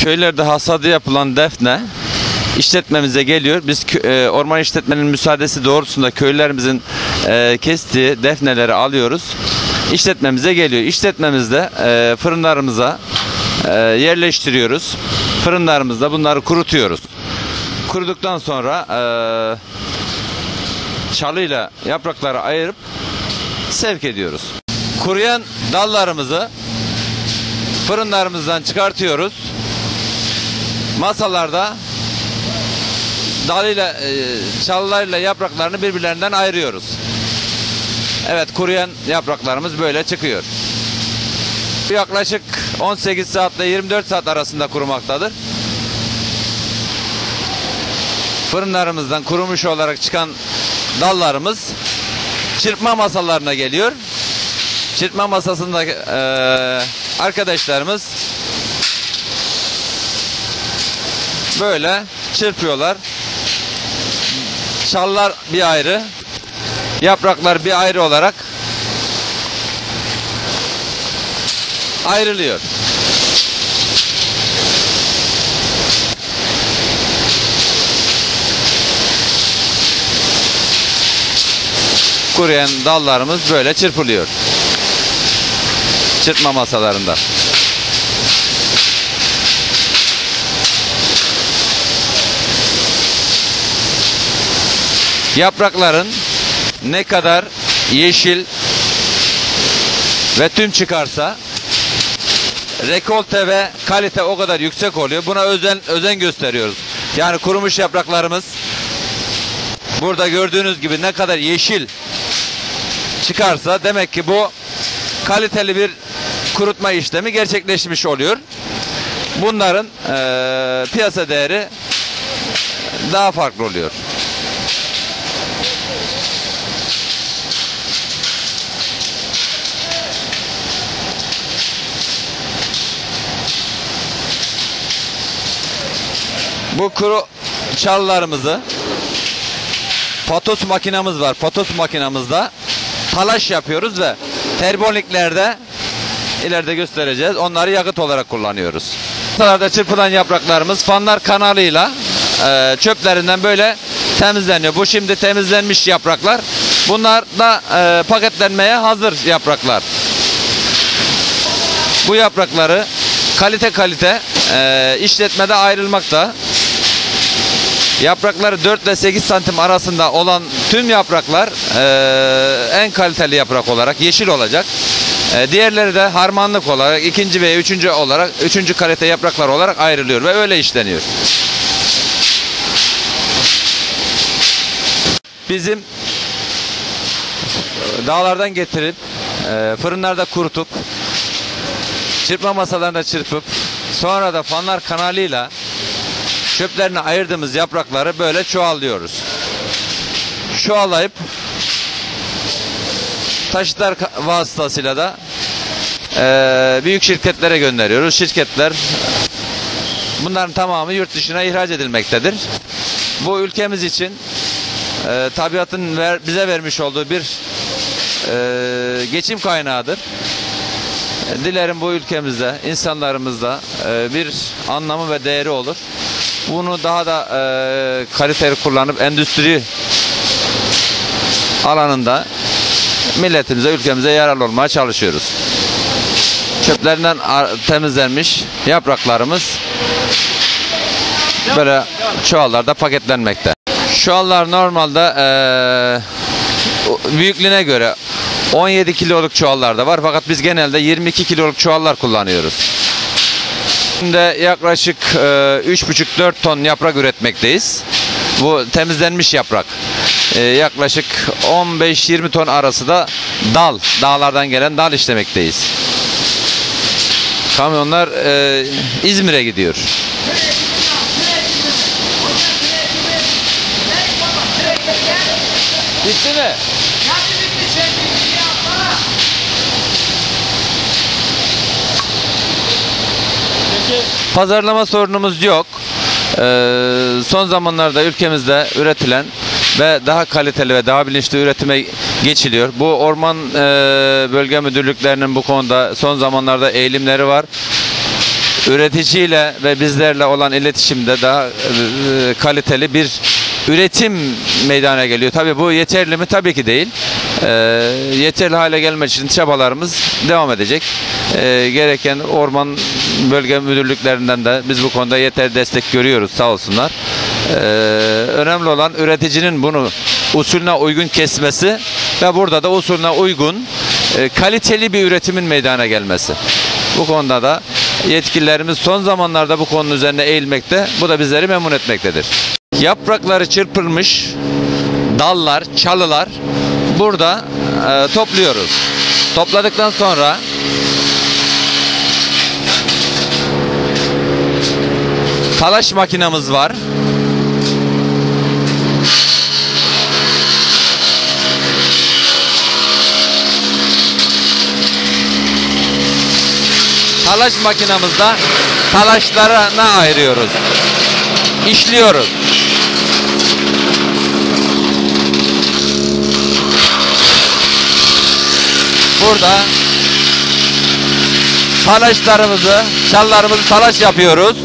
köylerde hasadı yapılan defne işletmemize geliyor. Biz e, orman işletmenin müsaadesi doğrultusunda köylerimizin e, kestiği defneleri alıyoruz. İşletmemize geliyor. İşletmemizde e, fırınlarımıza e, yerleştiriyoruz. Fırınlarımızda bunları kurutuyoruz. Kuruduktan sonra e, çalıyla yaprakları ayırıp sevk ediyoruz. Kuruyan dallarımızı fırınlarımızdan çıkartıyoruz. Masalarda dalıyla, e, çalılarıyla yapraklarını birbirlerinden ayırıyoruz. Evet kuruyan yapraklarımız böyle çıkıyor. Yaklaşık 18 saatle 24 saat arasında kurumaktadır. Fırınlarımızdan kurumuş olarak çıkan dallarımız çırpma masalarına geliyor. Çırpma masasında e, arkadaşlarımız böyle çırpıyorlar. Çallar bir ayrı, yapraklar bir ayrı olarak ayrılıyor. Kuruyan dallarımız böyle çırpılıyor. Çırpma masalarında. Yaprakların ne kadar yeşil ve tüm çıkarsa rekolte ve kalite o kadar yüksek oluyor. Buna özen özen gösteriyoruz. Yani kurumuş yapraklarımız burada gördüğünüz gibi ne kadar yeşil çıkarsa demek ki bu kaliteli bir kurutma işlemi gerçekleşmiş oluyor. Bunların eee, piyasa değeri daha farklı oluyor. Bu kuru çallarımızı patos makinamız var. Patos makinamızda talaş yapıyoruz ve termoliklerde ileride göstereceğiz. Onları yakıt olarak kullanıyoruz. Masalarda çırpılan yapraklarımız fanlar kanalıyla e, çöplerinden böyle temizleniyor. Bu şimdi temizlenmiş yapraklar. Bunlar da e, paketlenmeye hazır yapraklar. Bu yaprakları kalite kalite e, işletmede ayrılmakta. Yaprakları 4 ile 8 santim arasında olan tüm yapraklar e, en kaliteli yaprak olarak yeşil olacak. E, diğerleri de harmanlık olarak ikinci ve üçüncü olarak üçüncü kalite yapraklar olarak ayrılıyor ve öyle işleniyor. Bizim e, dağlardan getirip e, fırınlarda kurutup çırpma masalarında çırpıp sonra da fanlar kanalıyla çöplerini ayırdığımız yaprakları böyle çuvallıyoruz. Çuvallayıp taşıtlar vasıtasıyla da eee, büyük şirketlere gönderiyoruz. Şirketler bunların tamamı yurt dışına ihraç edilmektedir. Bu ülkemiz için eee, tabiatın ver- bize vermiş olduğu bir eee, geçim kaynağıdır. Dilerim bu ülkemizde, insanlarımızda e, bir anlamı ve değeri olur. Bunu daha da e, kaliteli kullanıp endüstri alanında milletimize, ülkemize yararlı olmaya çalışıyoruz. Çöplerinden temizlenmiş yapraklarımız böyle çuvallarda paketlenmekte. Çuvallar normalde e, büyüklüğüne göre 17 kiloluk çuvallar da var fakat biz genelde 22 kiloluk çuvallar kullanıyoruz. Şimdi yaklaşık e, 3,5-4 ton yaprak üretmekteyiz. Bu temizlenmiş yaprak. E, yaklaşık 15-20 ton arası da dal, dağlardan gelen dal işlemekteyiz. Kamyonlar e, İzmir'e gidiyor. Bitti mi? Pazarlama sorunumuz yok. Ee, son zamanlarda ülkemizde üretilen ve daha kaliteli ve daha bilinçli üretime geçiliyor. Bu orman e, bölge müdürlüklerinin bu konuda son zamanlarda eğilimleri var. üreticiyle ve bizlerle olan iletişimde daha e, kaliteli bir üretim meydana geliyor. Tabii bu yeterli mi? Tabii ki değil. E, yeterli hale gelmek için çabalarımız devam edecek. E, gereken orman bölge müdürlüklerinden de biz bu konuda yeterli destek görüyoruz sağ olsunlar. E, önemli olan üreticinin bunu usulüne uygun kesmesi ve burada da usulüne uygun e, kaliteli bir üretimin meydana gelmesi. Bu konuda da yetkililerimiz son zamanlarda bu konunun üzerine eğilmekte. Bu da bizleri memnun etmektedir. Yaprakları çırpılmış dallar, çalılar burada e, topluyoruz. Topladıktan sonra talaş makinamız var. talaş makinamızda talaşlarına ayırıyoruz. İşliyoruz. Burada talaşlarımızı, çallarımızı talaş yapıyoruz.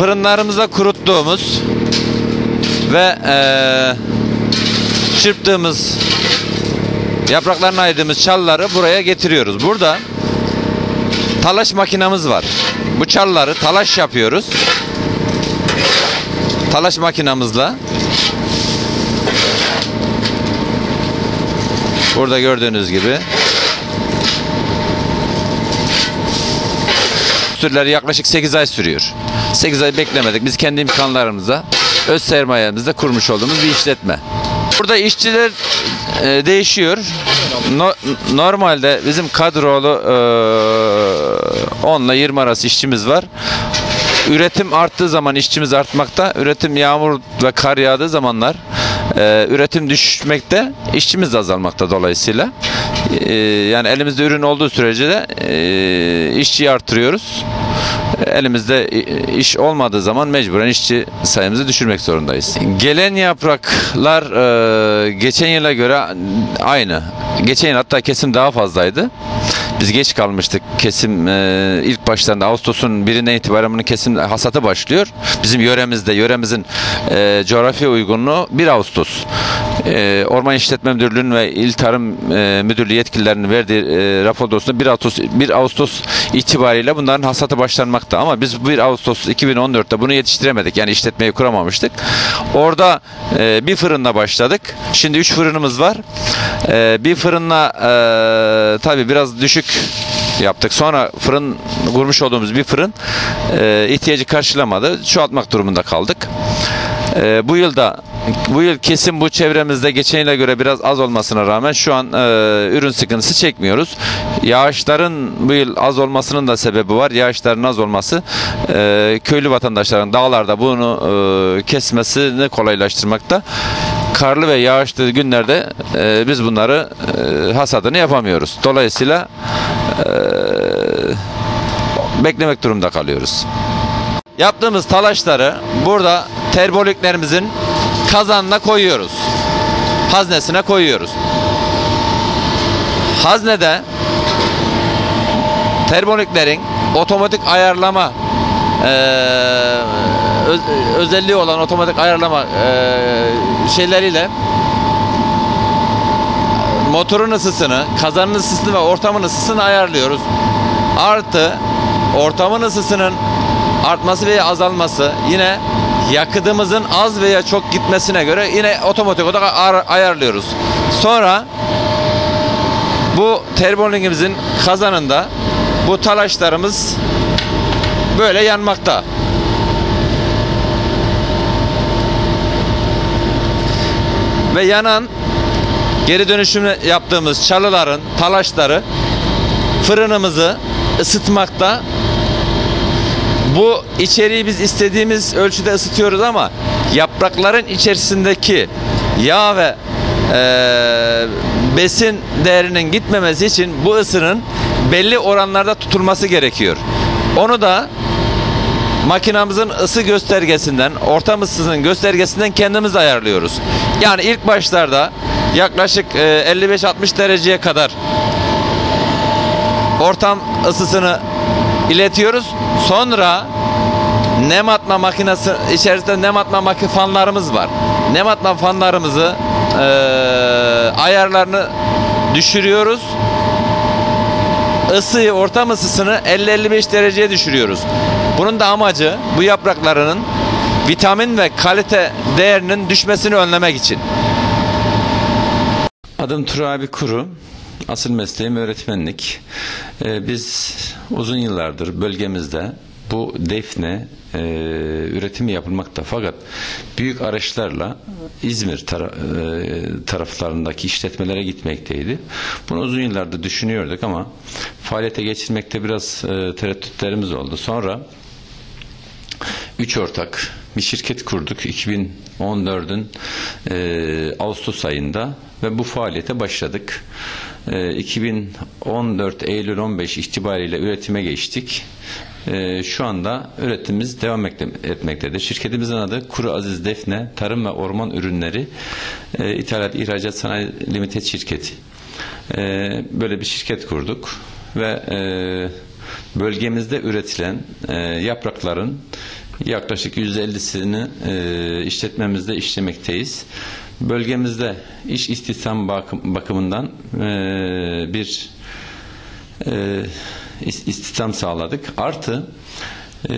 Fırınlarımıza kuruttuğumuz ve eee çırptığımız yapraklarını ayırdığımız çalları buraya getiriyoruz. Burada talaş makinamız var. Bu çalları talaş yapıyoruz. Talaş makinamızla burada gördüğünüz gibi sürüleri yaklaşık 8 ay sürüyor. 8 ay beklemedik. Biz kendi imkanlarımıza, öz sermayemizle kurmuş olduğumuz bir işletme. Burada işçiler e, değişiyor. No- normalde bizim kadrolu e, 10 ile 20 arası işçimiz var. Üretim arttığı zaman işçimiz artmakta. Üretim yağmur ve kar yağdığı zamanlar e, üretim düşmekte. işçimiz de azalmakta dolayısıyla. E, yani elimizde ürün olduğu sürece de e, işçiyi artırıyoruz. Elimizde iş olmadığı zaman mecburen işçi sayımızı düşürmek zorundayız. Gelen yapraklar e, geçen yıla göre aynı. Geçen yıl hatta kesim daha fazlaydı. Biz geç kalmıştık. Kesim e, ilk başlarında Ağustos'un birinden itibaren bunun kesim hasatı başlıyor. Bizim yöremizde, yöremizin e, coğrafya uygunluğu 1 Ağustos. E, Orman İşletme Müdürlüğü'nün ve İl Tarım e, Müdürlüğü yetkililerinin verdiği e, rapor doğrultusunda 1 Ağustos 1 Ağustos itibariyle bunların hasatı başlanmakta. Ama biz 1 Ağustos 2014'te bunu yetiştiremedik. Yani işletmeyi kuramamıştık. Orada e, bir fırınla başladık. Şimdi 3 fırınımız var. E, bir fırınla e, tabii biraz düşük yaptık. Sonra fırın kurmuş olduğumuz bir fırın ihtiyacı karşılamadı. Çoğaltmak durumunda kaldık. E, bu yılda bu yıl kesim bu çevremizde geçen yıla göre biraz az olmasına rağmen şu an e, ürün sıkıntısı çekmiyoruz. Yağışların bu yıl az olmasının da sebebi var. Yağışların az olması e, köylü vatandaşların dağlarda bunu e, kesmesini kolaylaştırmakta. Karlı ve yağışlı günlerde e, biz bunları e, hasadını yapamıyoruz. Dolayısıyla e, beklemek durumunda kalıyoruz. Yaptığımız talaşları burada terboliklerimizin kazanına koyuyoruz. Haznesine koyuyoruz. Haznede termoliklerin otomatik ayarlama eee, öz- özelliği olan otomatik ayarlama eee, şeyleriyle motorun ısısını, kazanın ısısını ve ortamın ısısını ayarlıyoruz. Artı ortamın ısısının artması veya azalması yine yakıtımızın az veya çok gitmesine göre yine otomatik olarak ayar- ayarlıyoruz. Sonra bu termolingimizin kazanında bu talaşlarımız böyle yanmakta. Ve yanan geri dönüşüm yaptığımız çalıların talaşları fırınımızı ısıtmakta. Bu içeriği biz istediğimiz ölçüde ısıtıyoruz ama yaprakların içerisindeki yağ ve eee, besin değerinin gitmemesi için bu ısının belli oranlarda tutulması gerekiyor. Onu da makinamızın ısı göstergesinden, ortam ısısının göstergesinden kendimiz ayarlıyoruz. Yani ilk başlarda yaklaşık e, 55-60 dereceye kadar ortam ısısını iletiyoruz. Sonra nem atma makinesi içerisinde nem atma maki fanlarımız var. Nem atma fanlarımızı e, ayarlarını düşürüyoruz. Isıyı, ortam ısısını 50-55 dereceye düşürüyoruz. Bunun da amacı bu yapraklarının vitamin ve kalite değerinin düşmesini önlemek için. Adım Turabi Kuru. Asıl mesleğim öğretmenlik. Ee, biz uzun yıllardır bölgemizde bu defne e, üretimi yapılmakta. Fakat büyük araçlarla İzmir tara- e, taraflarındaki işletmelere gitmekteydi. Bunu uzun yıllardır düşünüyorduk ama faaliyete geçirmekte biraz e, tereddütlerimiz oldu. Sonra Üç ortak bir şirket kurduk 2014'ün e, Ağustos ayında ve bu faaliyete başladık. E, 2014 Eylül 15 itibariyle üretime geçtik. E, şu anda üretimimiz devam etmektedir. Şirketimizin adı Kuru Aziz Defne Tarım ve Orman Ürünleri e, İthalat İhracat Sanayi Limited şirketi. E, böyle bir şirket kurduk ve e, bölgemizde üretilen e, yaprakların yaklaşık %50'sini e, işletmemizde işlemekteyiz. Bölgemizde iş istihdam bakım, bakımından e, bir e, is- istihdam sağladık. Artı e,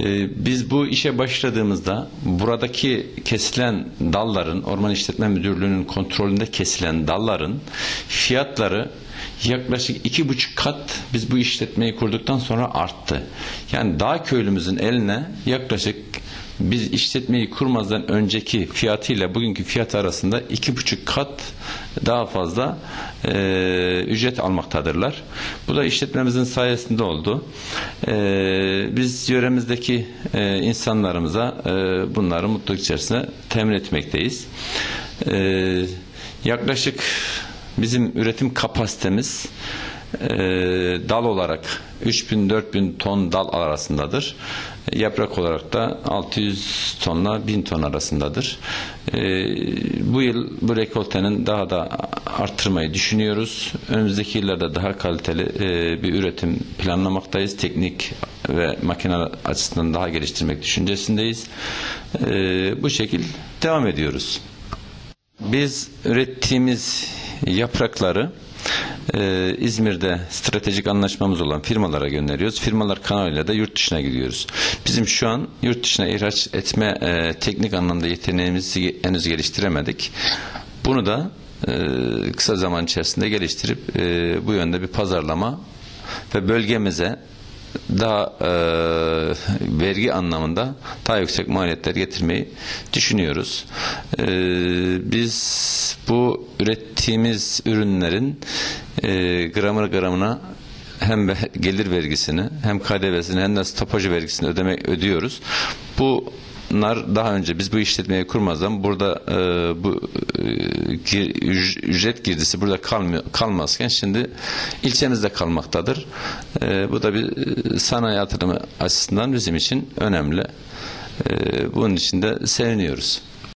biz bu işe başladığımızda buradaki kesilen dalların Orman İşletme Müdürlüğü'nün kontrolünde kesilen dalların fiyatları yaklaşık iki buçuk kat biz bu işletmeyi kurduktan sonra arttı. Yani dağ köylümüzün eline yaklaşık biz işletmeyi kurmazdan önceki fiyatıyla bugünkü fiyat arasında iki buçuk kat daha fazla e, ücret almaktadırlar. Bu da işletmemizin sayesinde oldu. E, biz yöremizdeki e, insanlarımıza e, bunları mutluluk içerisinde temin etmekteyiz. E, yaklaşık bizim üretim kapasitemiz e, dal olarak 3000-4000 ton dal arasındadır. Yaprak olarak da 600 tonla 1000 ton arasındadır. E, bu yıl bu rekoltenin daha da arttırmayı düşünüyoruz. Önümüzdeki yıllarda daha kaliteli e, bir üretim planlamaktayız. Teknik ve makine açısından daha geliştirmek düşüncesindeyiz. E, bu şekil devam ediyoruz. Biz ürettiğimiz yaprakları e, İzmir'de stratejik anlaşmamız olan firmalara gönderiyoruz. Firmalar kanalıyla da yurt dışına gidiyoruz. Bizim şu an yurt dışına ihraç etme e, teknik anlamda yeteneğimizi henüz geliştiremedik. Bunu da e, kısa zaman içerisinde geliştirip e, bu yönde bir pazarlama ve bölgemize daha e, vergi anlamında daha yüksek maliyetler getirmeyi düşünüyoruz. E, biz bu ürettiğimiz ürünlerin e, gramı gramına hem gelir vergisini hem KDV'sini hem de stopaj vergisini ödeme ödüyoruz. Bu Bunlar daha önce biz bu işletmeyi kurmazdan burada e, bu e, ücret girdisi burada kalmıyor, kalmazken şimdi ilçemizde kalmaktadır. E, bu da bir e, sanayi yatırımı açısından bizim için önemli. E, bunun için de seviniyoruz.